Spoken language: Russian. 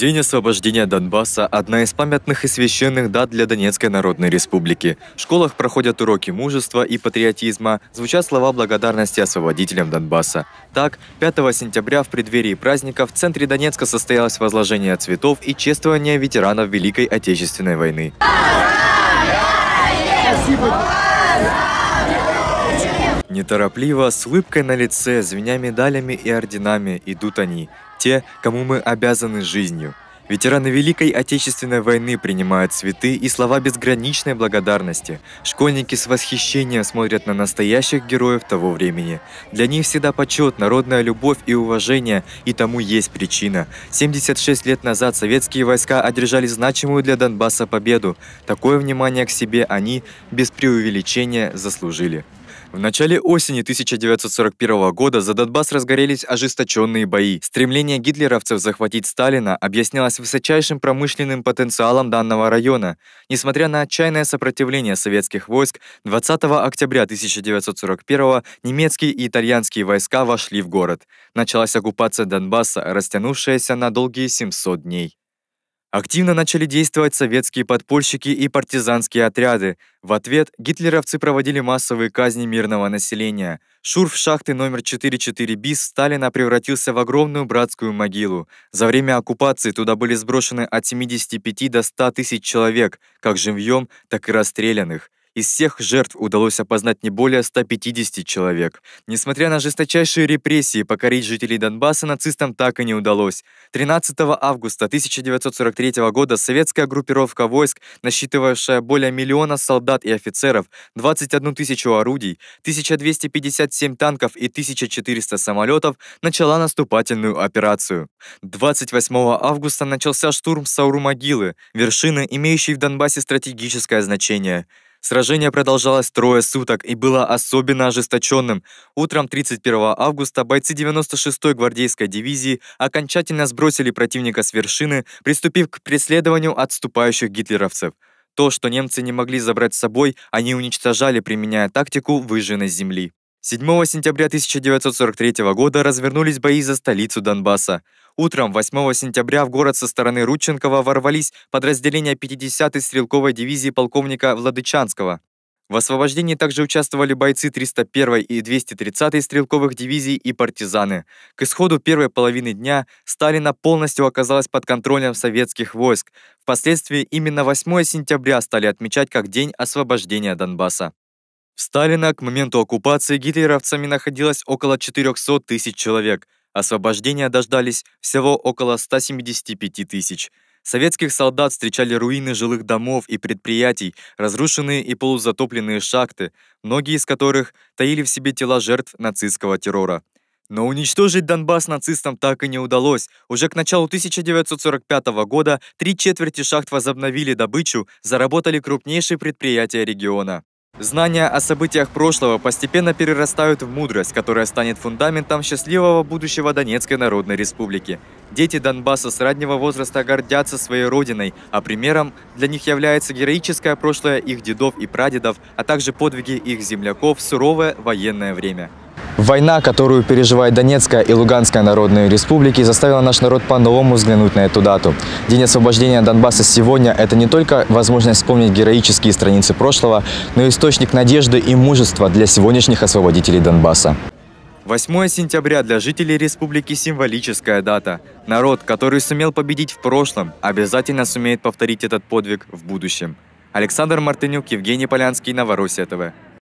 День освобождения Донбасса – одна из памятных и священных дат для Донецкой Народной Республики. В школах проходят уроки мужества и патриотизма, звучат слова благодарности освободителям Донбасса. Так, 5 сентября в преддверии праздника в центре Донецка состоялось возложение цветов и чествование ветеранов Великой Отечественной войны. Неторопливо, с улыбкой на лице, звеня медалями и орденами, идут они, те, кому мы обязаны жизнью. Ветераны Великой Отечественной войны принимают цветы и слова безграничной благодарности. Школьники с восхищением смотрят на настоящих героев того времени. Для них всегда почет, народная любовь и уважение, и тому есть причина. 76 лет назад советские войска одержали значимую для Донбасса победу. Такое внимание к себе они, без преувеличения, заслужили. В начале осени 1941 года за Донбасс разгорелись ожесточенные бои. Стремление гитлеровцев захватить Сталина объяснялось высочайшим промышленным потенциалом данного района. Несмотря на отчаянное сопротивление советских войск, 20 октября 1941 немецкие и итальянские войска вошли в город. Началась оккупация Донбасса, растянувшаяся на долгие 700 дней. Активно начали действовать советские подпольщики и партизанские отряды. В ответ гитлеровцы проводили массовые казни мирного населения. Шурф шахты номер 44 БИС Сталина превратился в огромную братскую могилу. За время оккупации туда были сброшены от 75 до 100 тысяч человек, как живьем, так и расстрелянных. Из всех жертв удалось опознать не более 150 человек. Несмотря на жесточайшие репрессии, покорить жителей Донбасса нацистам так и не удалось. 13 августа 1943 года советская группировка войск, насчитывавшая более миллиона солдат и офицеров, 21 тысячу орудий, 1257 танков и 1400 самолетов, начала наступательную операцию. 28 августа начался штурм Сауру-могилы, вершины, имеющей в Донбассе стратегическое значение. Сражение продолжалось трое суток и было особенно ожесточенным. Утром 31 августа бойцы 96-й гвардейской дивизии окончательно сбросили противника с вершины, приступив к преследованию отступающих гитлеровцев. То, что немцы не могли забрать с собой, они уничтожали, применяя тактику выжженной земли. 7 сентября 1943 года развернулись бои за столицу Донбасса. Утром 8 сентября в город со стороны Рудченкова ворвались подразделения 50-й стрелковой дивизии полковника Владычанского. В освобождении также участвовали бойцы 301-й и 230-й стрелковых дивизий и партизаны. К исходу первой половины дня Сталина полностью оказалась под контролем советских войск. Впоследствии именно 8 сентября стали отмечать как День освобождения Донбасса. Сталина к моменту оккупации гитлеровцами находилось около 400 тысяч человек. Освобождения дождались всего около 175 тысяч. Советских солдат встречали руины жилых домов и предприятий, разрушенные и полузатопленные шахты, многие из которых таили в себе тела жертв нацистского террора. Но уничтожить Донбасс нацистам так и не удалось. Уже к началу 1945 года три четверти шахт возобновили добычу, заработали крупнейшие предприятия региона. Знания о событиях прошлого постепенно перерастают в мудрость, которая станет фундаментом счастливого будущего Донецкой Народной Республики. Дети Донбасса с раннего возраста гордятся своей родиной, а примером для них является героическое прошлое их дедов и прадедов, а также подвиги их земляков в суровое военное время. Война, которую переживает Донецкая и Луганская народные республики, заставила наш народ по-новому взглянуть на эту дату. День освобождения Донбасса сегодня – это не только возможность вспомнить героические страницы прошлого, но и источник надежды и мужества для сегодняшних освободителей Донбасса. 8 сентября для жителей республики символическая дата. Народ, который сумел победить в прошлом, обязательно сумеет повторить этот подвиг в будущем. Александр Мартынюк, Евгений Полянский, Новороссия ТВ.